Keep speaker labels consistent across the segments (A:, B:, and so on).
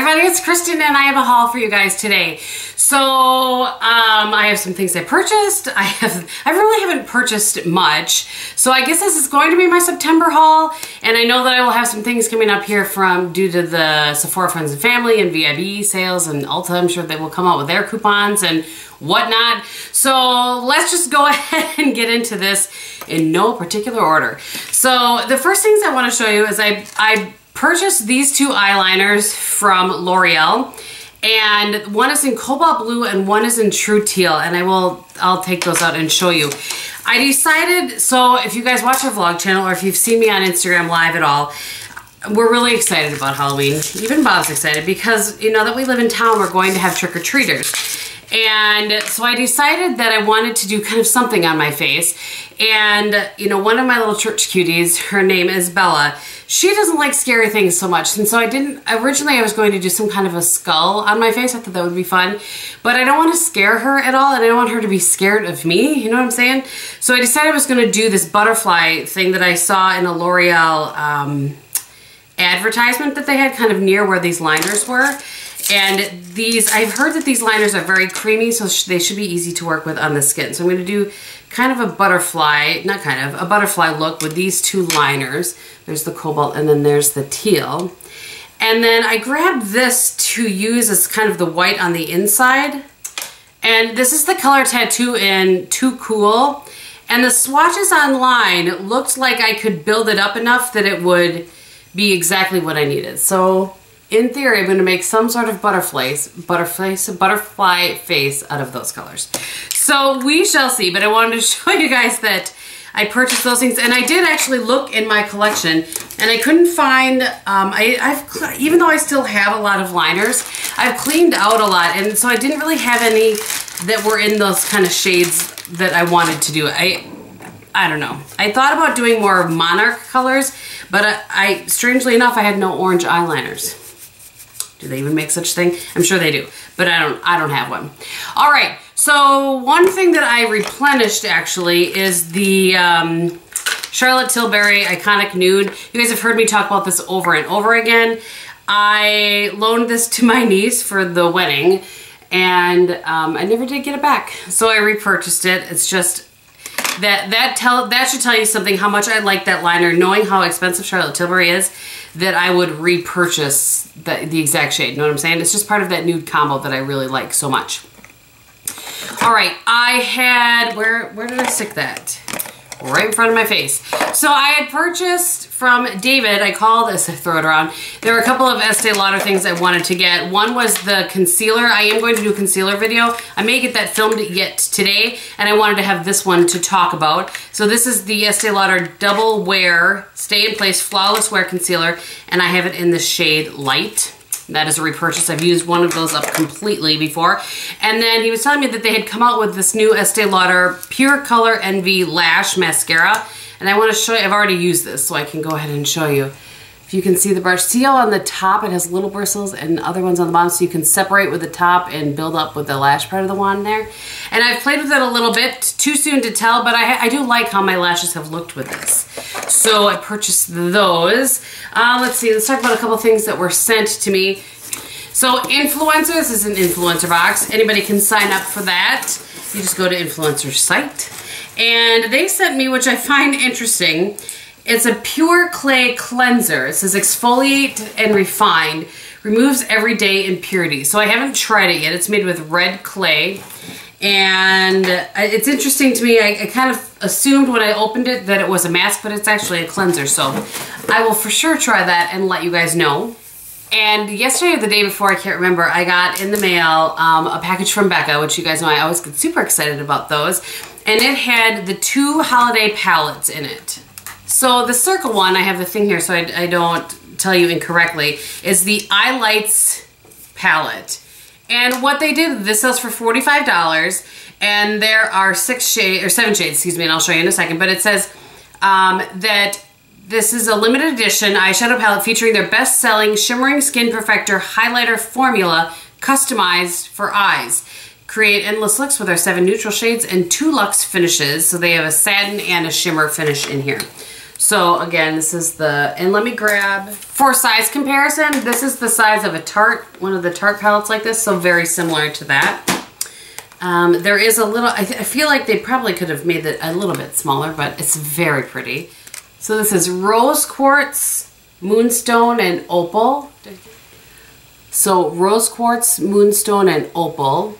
A: everybody, it's Kristin and I have a haul for you guys today. So, um, I have some things I purchased. I have, I really haven't purchased much. So I guess this is going to be my September haul. And I know that I will have some things coming up here from, due to the Sephora Friends and Family and VIB sales and Ulta. I'm sure they will come out with their coupons and whatnot. So let's just go ahead and get into this in no particular order. So the first things I want to show you is I, I purchased these two eyeliners from L'Oreal and one is in cobalt blue and one is in true teal and I will I'll take those out and show you. I decided so if you guys watch our vlog channel or if you've seen me on Instagram live at all we're really excited about Halloween. Even Bob's excited because you know that we live in town we're going to have trick-or-treaters. And so I decided that I wanted to do kind of something on my face. And, you know, one of my little church cuties, her name is Bella, she doesn't like scary things so much. And so I didn't, originally I was going to do some kind of a skull on my face. I thought that would be fun. But I don't want to scare her at all. And I don't want her to be scared of me. You know what I'm saying? So I decided I was going to do this butterfly thing that I saw in a L'Oreal um, advertisement that they had kind of near where these liners were. And these, I've heard that these liners are very creamy, so they should be easy to work with on the skin. So I'm gonna do kind of a butterfly, not kind of, a butterfly look with these two liners. There's the cobalt and then there's the teal. And then I grabbed this to use as kind of the white on the inside. And this is the color tattoo in Too Cool. And the swatches online looked like I could build it up enough that it would be exactly what I needed. So in theory, I'm going to make some sort of butterflies, butterflies, butterfly face out of those colors. So we shall see, but I wanted to show you guys that I purchased those things and I did actually look in my collection and I couldn't find, um, I, have even though I still have a lot of liners, I've cleaned out a lot and so I didn't really have any that were in those kind of shades that I wanted to do. I, I don't know. I thought about doing more monarch colors, but I, I strangely enough, I had no orange eyeliners. Do they even make such thing? I'm sure they do, but I don't I don't have one. All right, so one thing that I replenished actually is the um, Charlotte Tilbury Iconic Nude. You guys have heard me talk about this over and over again. I loaned this to my niece for the wedding and um, I never did get it back. So I repurchased it. It's just that that tell that should tell you something how much I like that liner knowing how expensive Charlotte Tilbury is that I would repurchase the, the exact shade. You know what I'm saying? It's just part of that nude combo that I really like so much. All right, I had, where, where did I stick that? Right in front of my face. So I had purchased from David, I called this, I throw it around. There were a couple of Estee Lauder things I wanted to get. One was the concealer. I am going to do a concealer video. I may get that filmed yet today, and I wanted to have this one to talk about. So this is the Estee Lauder Double Wear Stay in Place Flawless Wear Concealer, and I have it in the shade Light. That is a repurchase. I've used one of those up completely before. And then he was telling me that they had come out with this new Estee Lauder Pure Color Envy Lash Mascara. And I want to show you, I've already used this, so I can go ahead and show you. If you can see the brush, how on the top it has little bristles and other ones on the bottom, so you can separate with the top and build up with the lash part of the wand there. And I've played with it a little bit, too soon to tell, but I, I do like how my lashes have looked with this. So I purchased those. Uh, let's see, let's talk about a couple things that were sent to me. So Influenster this is an Influenster box. Anybody can sign up for that. You just go to Influenster site. And they sent me, which I find interesting, it's a pure clay cleanser. It says exfoliate and refine, removes everyday impurities. So I haven't tried it yet. It's made with red clay. And it's interesting to me, I, I, kind of assumed when I opened it that it was a mask, but it's actually a cleanser. So I will for sure try that and let you guys know. And yesterday or the day before, I can't remember, I got in the mail um, a package from Becca, which you guys know I always get super excited about those. And it had the two holiday palettes in it. So the circle one, I have the thing here so I, I don't tell you incorrectly, is the Eye Lights palette. And what they did, this sells for $45 and there are six shades, or seven shades, excuse me, and I'll show you in a second, but it says um, that this is a limited edition eyeshadow palette featuring their best-selling Shimmering Skin Perfector Highlighter Formula customized for eyes. Create endless looks with our seven neutral shades and two luxe finishes. So they have a satin and a shimmer finish in here. So again, this is the, and let me grab, for size comparison, this is the size of a Tarte, one of the Tarte palettes like this, so very similar to that. Um, there is a little, I, I, feel like they probably could have made it a little bit smaller, but it's very pretty. So this is Rose Quartz, Moonstone, and Opal. So Rose Quartz, Moonstone, and Opal.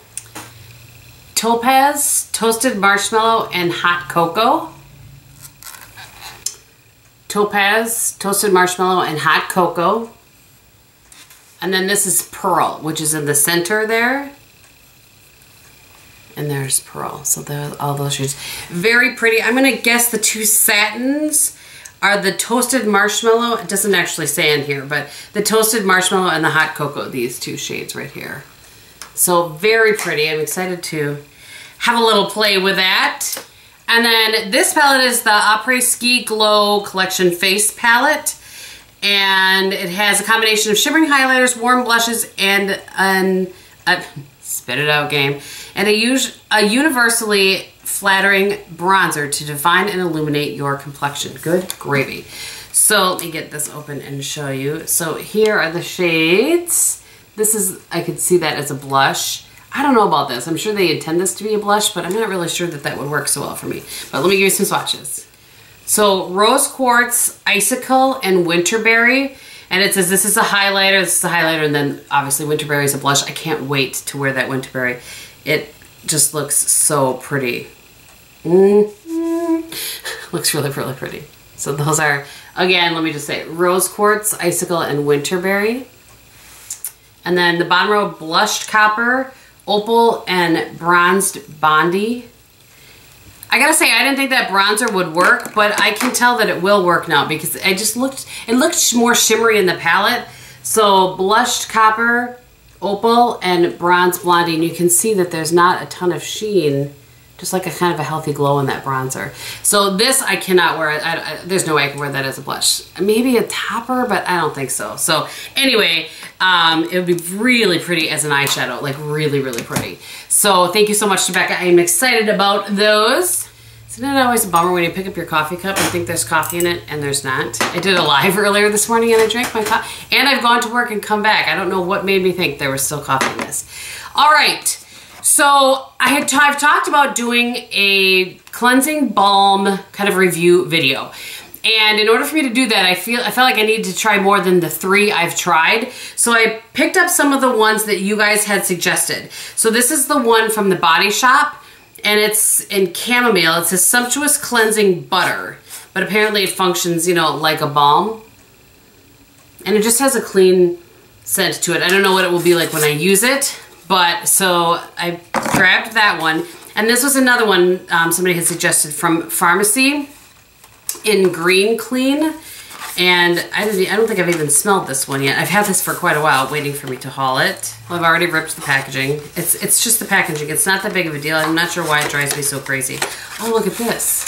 A: Topaz, Toasted Marshmallow, and Hot Cocoa. Topaz, Toasted Marshmallow, and Hot Cocoa. And then this is Pearl, which is in the center there. And there's Pearl. So there all those shades. Very pretty. I'm going to guess the two satins are the Toasted Marshmallow. It doesn't actually say in here, but the Toasted Marshmallow and the Hot Cocoa, these two shades right here. So very pretty. I'm excited to have a little play with that. And then this palette is the Après Ski Glow Collection Face Palette. And it has a combination of shimmering highlighters, warm blushes, and an, a, spit it out game, and a, a universally flattering bronzer to define and illuminate your complexion. Good gravy. So let me get this open and show you. So here are the shades. This is, I could see that as a blush. I don't know about this. I'm sure they intend this to be a blush, but I'm not really sure that that would work so well for me. But let me give you some swatches. So Rose Quartz, Icicle, and Winterberry. And it says this is a highlighter, this is a highlighter, and then obviously Winterberry is a blush. I can't wait to wear that Winterberry. It just looks so pretty. Mm -hmm. looks really, really pretty. So those are, again, let me just say, Rose Quartz, Icicle, and Winterberry. And then the bottom Blushed Copper, Opal and Bronzed Bondi. I gotta say, I didn't think that bronzer would work, but I can tell that it will work now because I just looked, it looked more shimmery in the palette. So Blushed Copper, Opal, and Bronze Blondie, and you can see that there's not a ton of sheen just like a kind of a healthy glow in that bronzer. So this I cannot wear. I, I, there's no way I can wear that as a blush. Maybe a topper, but I don't think so. So anyway, um, it would be really pretty as an eyeshadow, like really, really pretty. So thank you so much, Rebecca. I'm excited about those. Isn't it always a bummer when you pick up your coffee cup and think there's coffee in it and there's not? I did a live earlier this morning and I drank my coffee. And I've gone to work and come back. I don't know what made me think there was still coffee in this. All right. So I had I've talked about doing a cleansing balm kind of review video. And in order for me to do that, I feel I felt like I needed to try more than the three I've tried. So I picked up some of the ones that you guys had suggested. So this is the one from the Body Shop, and it's in chamomile. It's a sumptuous cleansing butter, but apparently it functions, you know, like a balm. And it just has a clean scent to it. I don't know what it will be like when I use it, but so I grabbed that one. And this was another one um, somebody had suggested from Farmacy in Green Clean. And I, I don't think I've even smelled this one yet. I've had this for quite a while, waiting for me to haul it. Well, I've already ripped the packaging. It's it's just the packaging. It's not that big of a deal. I'm not sure why it drives me so crazy. Oh, look at this.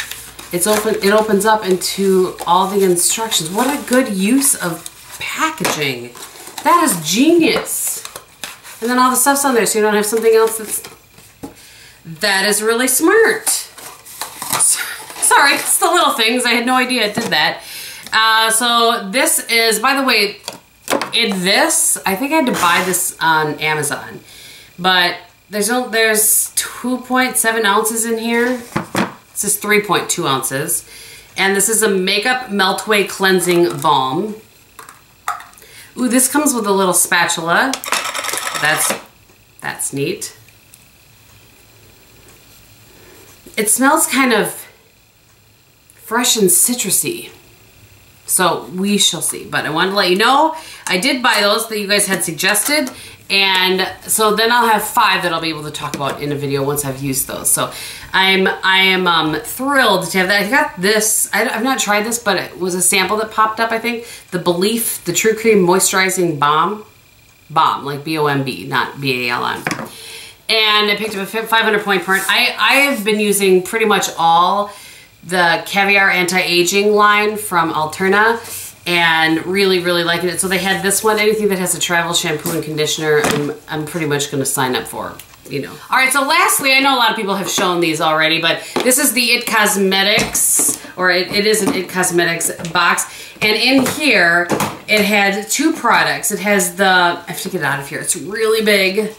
A: It's open. It opens up into all the instructions. What a good use of packaging. That is genius. And then all the stuff's on there so you don't have something else that's... That is really smart. Sorry, it's the little things. I had no idea it did that. Uh, so this is, by the way, in this, I think I had to buy this on Amazon. But there's no, there's 2.7 ounces in here. This is 3.2 ounces. And this is a Makeup Meltaway Cleansing Balm. Ooh, this comes with a little spatula that's, that's neat. It smells kind of fresh and citrusy. So we shall see. But I wanted to let you know, I did buy those that you guys had suggested. And so then I'll have five that I'll be able to talk about in a video once I've used those. So I'm I am um, thrilled to have that. I got this, I, have not tried this, but it was a sample that popped up, I think. The Belief, the True Cream Moisturizing Balm. Bomb, like B-O-M-B, not B-A-L-M. And I picked up a 500 point print. I, I have been using pretty much all the Caviar Anti-Aging line from Alterna and really, really liking it. So they had this one, anything that has a travel shampoo and conditioner, I'm, I'm pretty much gonna sign up for. you know. All right, so lastly, I know a lot of people have shown these already, but this is the It Cosmetics, or it, it is an It Cosmetics box. And in here, it had two products. It has the, I have to get it out of here, it's really big.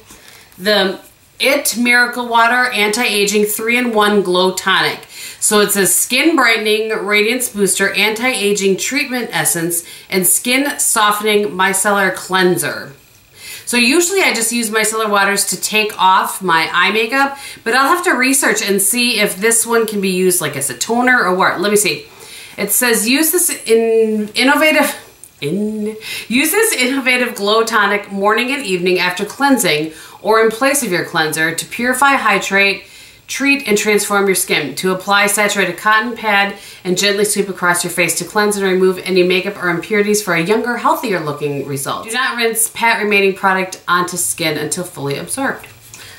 A: The It Miracle Water Anti-Aging 3-in-1 Glow Tonic. So it's a skin brightening, radiance booster, anti-aging treatment essence, and skin softening micellar cleanser. So usually I just use micellar waters to take off my eye makeup, but I'll have to research and see if this one can be used like as a toner or what. Let me see. It says use this in innovative in use this innovative glow tonic morning and evening after cleansing or in place of your cleanser to purify, hydrate, treat and transform your skin. To apply, saturated cotton pad and gently sweep across your face to cleanse and remove any makeup or impurities for a younger, healthier looking result. Do not rinse pat remaining product onto skin until fully absorbed.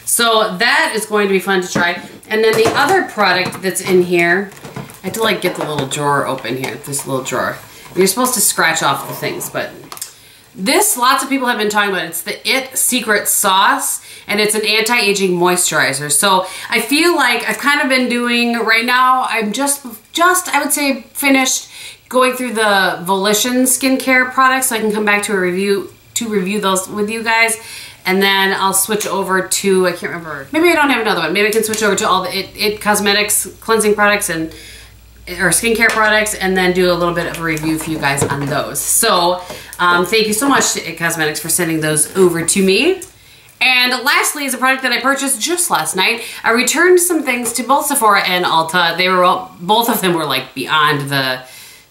A: So that is going to be fun to try. And then the other product that's in here, I had to like get the little drawer open here, this little drawer. You're supposed to scratch off the things, but this, lots of people have been talking about. It's the It Secret Sauce, and it's an anti-aging moisturizer. So I feel like I've kind of been doing, right now, I'm just, just I would say, finished going through the Volition skincare products, so I can come back to a review, to review those with you guys. And then I'll switch over to, I can't remember, maybe I don't have another one. Maybe I can switch over to all the It, it Cosmetics cleansing products and or skincare products and then do a little bit of a review for you guys on those. So um, thank you so much to It Cosmetics for sending those over to me. And lastly is a product that I purchased just last night. I returned some things to both Sephora and Ulta. They were all, both of them were like beyond the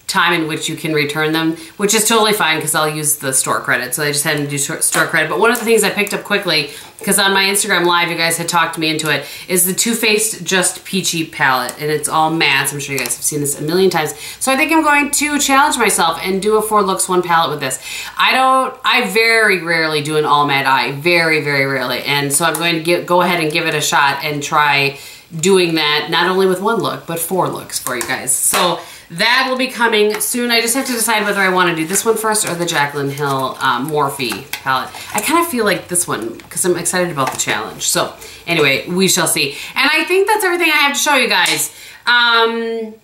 A: time in which you can return them, which is totally fine because I'll use the store credit. So I just had to do store credit. But one of the things I picked up quickly, because on my Instagram live, you guys had talked me into it, is the Too Faced Just Peachy palette. And it's all mattes. I'm sure you guys have seen this a million times. So I think I'm going to challenge myself and do a four looks, one palette with this. I don't, I very rarely do an all matte eye. Very, very rarely. And so I'm going to get, go ahead and give it a shot and try doing that not only with one look, but four looks for you guys. So that will be coming soon. I just have to decide whether I want to do this one first or the Jaclyn Hill um, Morphe palette. I kind of feel like this one because I'm excited about the challenge. So anyway, we shall see. And I think that's everything I have to show you guys. Um,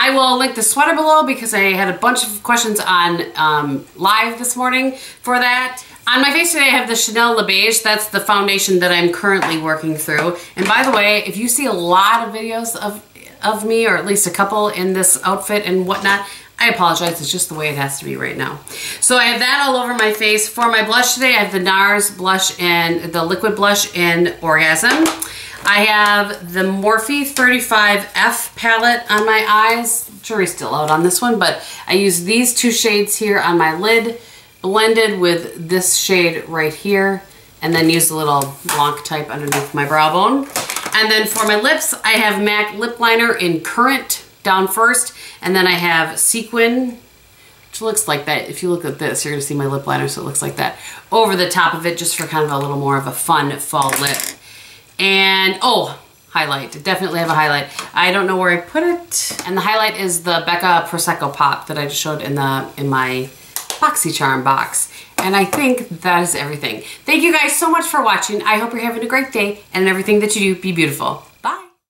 A: I will link the sweater below because I had a bunch of questions on um, live this morning for that. On my face today, I have the Chanel Le Beige. That's the foundation that I'm currently working through. And by the way, if you see a lot of videos of of me, or at least a couple in this outfit and whatnot, I apologize, it's just the way it has to be right now. So I have that all over my face. For my blush today, I have the NARS blush and the liquid blush in Orgasm. I have the Morphe 35F palette on my eyes. Jury's still out on this one, but I use these two shades here on my lid, blended with this shade right here, and then use a little Blanc type underneath my brow bone. And then for my lips, I have MAC lip liner in Currant down first. And then I have Sequin, which looks like that. If you look at this, you're gonna see my lip liner, so it looks like that. Over the top of it, just for kind of a little more of a fun fall lip. And, oh, highlight. Definitely have a highlight. I don't know where I put it. And the highlight is the Becca Prosecco Pop that I just showed in the in my BoxyCharm box. And I think that is everything. Thank you guys so much for watching. I hope you're having a great day and everything that you do, be beautiful.